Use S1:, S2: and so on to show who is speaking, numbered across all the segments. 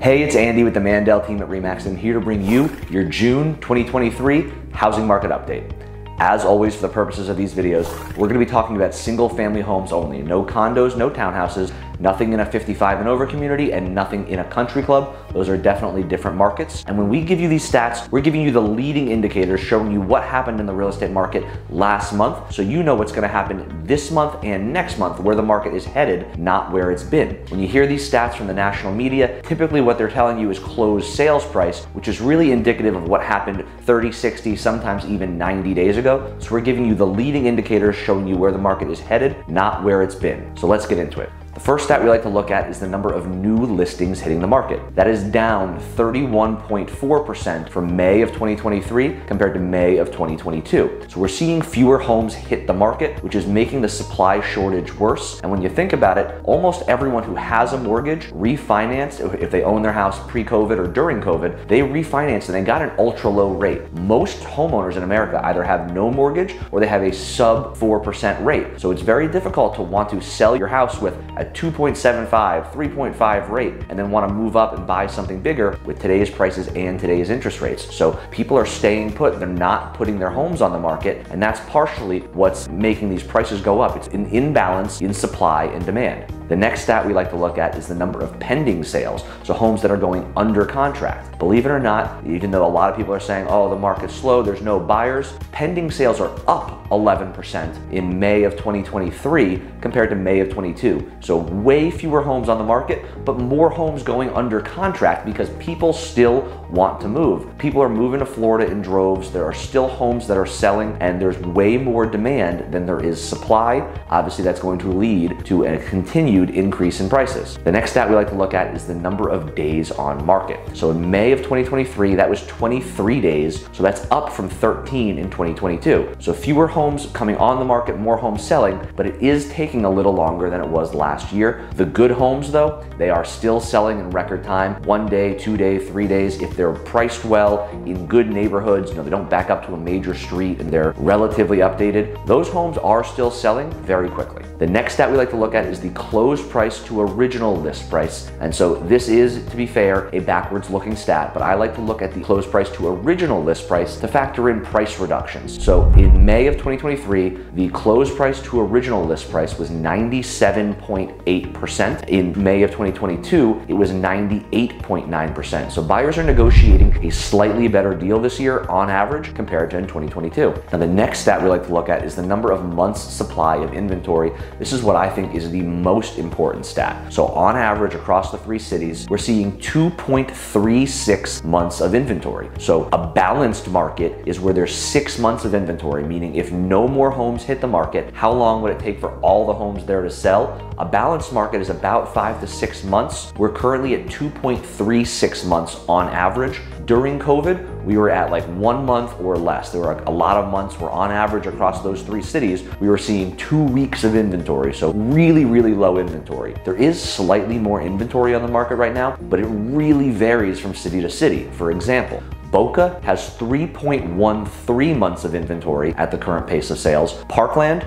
S1: Hey, it's Andy with the Mandel team at REMAX and here to bring you your June 2023 housing market update. As always, for the purposes of these videos, we're gonna be talking about single family homes only. No condos, no townhouses, nothing in a 55 and over community, and nothing in a country club. Those are definitely different markets. And when we give you these stats, we're giving you the leading indicators showing you what happened in the real estate market last month, so you know what's gonna happen this month and next month, where the market is headed, not where it's been. When you hear these stats from the national media, typically what they're telling you is closed sales price, which is really indicative of what happened 30, 60, sometimes even 90 days ago. So we're giving you the leading indicators showing you where the market is headed, not where it's been. So let's get into it. The first stat we like to look at is the number of new listings hitting the market. That is down 31.4% from May of 2023 compared to May of 2022. So we're seeing fewer homes hit the market, which is making the supply shortage worse. And when you think about it, almost everyone who has a mortgage refinanced, if they own their house pre-COVID or during COVID, they refinanced and they got an ultra low rate. Most homeowners in America either have no mortgage or they have a sub 4% rate. So it's very difficult to want to sell your house with a 2.75, 3.5 rate, and then want to move up and buy something bigger with today's prices and today's interest rates. So people are staying put, they're not putting their homes on the market, and that's partially what's making these prices go up. It's an imbalance in supply and demand. The next stat we like to look at is the number of pending sales, so homes that are going under contract. Believe it or not, even though a lot of people are saying, oh, the market's slow, there's no buyers, pending sales are up 11% in May of 2023 compared to May of 22. So way fewer homes on the market, but more homes going under contract because people still want to move. People are moving to Florida in droves. There are still homes that are selling and there's way more demand than there is supply. Obviously, that's going to lead to a continued increase in prices. The next stat we like to look at is the number of days on market. So in May of 2023, that was 23 days. So that's up from 13 in 2022. So fewer homes coming on the market, more homes selling, but it is taking a little longer than it was last year. The good homes though, they are still selling in record time, one day, two day, three days. If they're priced well in good neighborhoods, you know, they don't back up to a major street and they're relatively updated, those homes are still selling very quickly. The next stat we like to look at is the close closed price to original list price. And so this is, to be fair, a backwards looking stat, but I like to look at the closed price to original list price to factor in price reductions. So in May of 2023, the closed price to original list price was 97.8%. In May of 2022, it was 98.9%. So buyers are negotiating a slightly better deal this year on average compared to in 2022. Now the next stat we like to look at is the number of months supply of inventory. This is what I think is the most important stat. So on average across the three cities, we're seeing 2.36 months of inventory. So a balanced market is where there's six months of inventory, meaning if no more homes hit the market, how long would it take for all the homes there to sell? A balanced market is about five to six months. We're currently at 2.36 months on average. During COVID, we were at like one month or less. There were a lot of months where on average across those three cities, we were seeing two weeks of inventory. So really, really low inventory. There is slightly more inventory on the market right now, but it really varies from city to city. For example, Boca has 3.13 months of inventory at the current pace of sales. Parkland,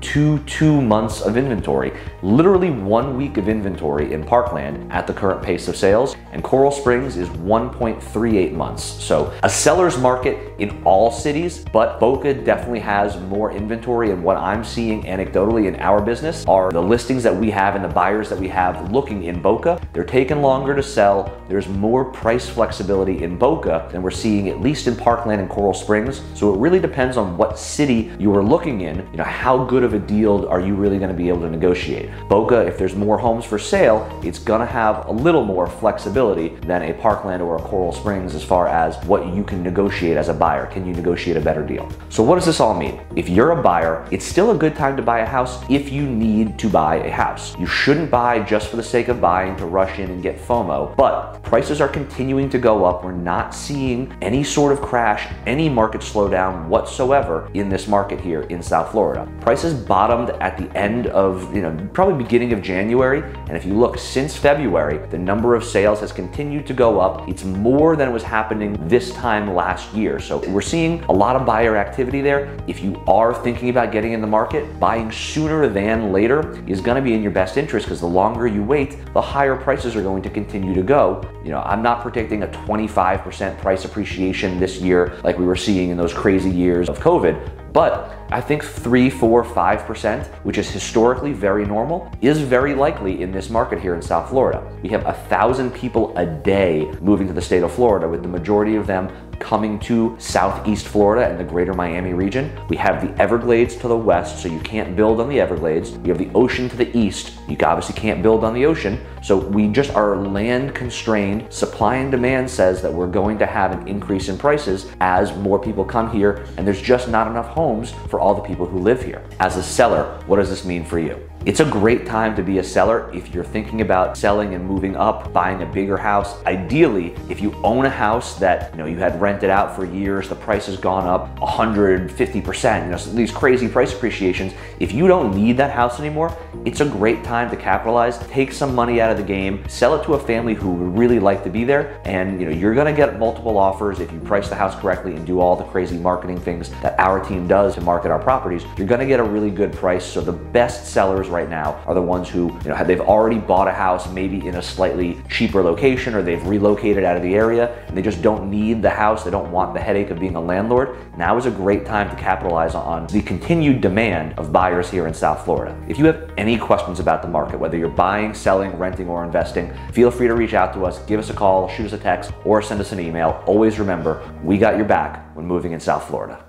S1: 0.22 months of inventory. Literally one week of inventory in Parkland at the current pace of sales. And Coral Springs is 1.38 months. So a seller's market in all cities, but Boca definitely has more inventory. And what I'm seeing anecdotally in our business are the listings that we have and the buyers that we have looking in Boca. They're taking longer to sell. There's more price flexibility in Boca than we're seeing at least in Parkland and Coral Springs. So it really depends on what city you are looking in. You know, how good of a deal are you really going to be able to negotiate? Boca, if there's more homes for sale, it's going to have a little more flexibility than a Parkland or a Coral Springs as far as what you can negotiate as a buyer. Can you negotiate a better deal? So what does this all mean? If you're a buyer, it's still a good time to buy a house if you need to buy a house. You shouldn't buy just for the sake of buying to rush in and get FOMO, but prices are continuing to go up. We're not seeing any sort of crash, any market slowdown whatsoever in this market here in South Florida. Prices bottomed at the end of, you know, probably beginning of January. And if you look since February, the number of sales has continued to go up. It's more than was happening this time last year. So we're seeing a lot of buyer activity there. If you are thinking about getting in the market, buying sooner than later is going to be in your best interest because the longer you wait, the higher prices are going to continue to go. You know, I'm not predicting a 25% price appreciation this year like we were seeing in those crazy years of COVID, but I think three, four, five percent, which is historically very normal, is very likely in this market here in South Florida. We have a thousand people a day moving to the state of Florida, with the majority of them coming to southeast Florida and the greater Miami region. We have the Everglades to the west, so you can't build on the Everglades. We have the ocean to the east. You obviously can't build on the ocean. So we just are land constrained. Supply and demand says that we're going to have an increase in prices as more people come here, and there's just not enough homes for all the people who live here. As a seller, what does this mean for you? It's a great time to be a seller if you're thinking about selling and moving up, buying a bigger house. Ideally, if you own a house that you know you had rented out for years, the price has gone up 150%, you know, these crazy price appreciations. If you don't need that house anymore, it's a great time to capitalize, take some money out of the game, sell it to a family who would really like to be there, and you know you're gonna get multiple offers if you price the house correctly and do all the crazy marketing things that our team does to market our properties. You're gonna get a really good price. So the best sellers right now are the ones who, you know, they've already bought a house maybe in a slightly cheaper location or they've relocated out of the area and they just don't need the house. They don't want the headache of being a landlord. Now is a great time to capitalize on the continued demand of buyers here in South Florida. If you have any questions about the market, whether you're buying, selling, renting, or investing, feel free to reach out to us, give us a call, shoot us a text, or send us an email. Always remember, we got your back when moving in South Florida.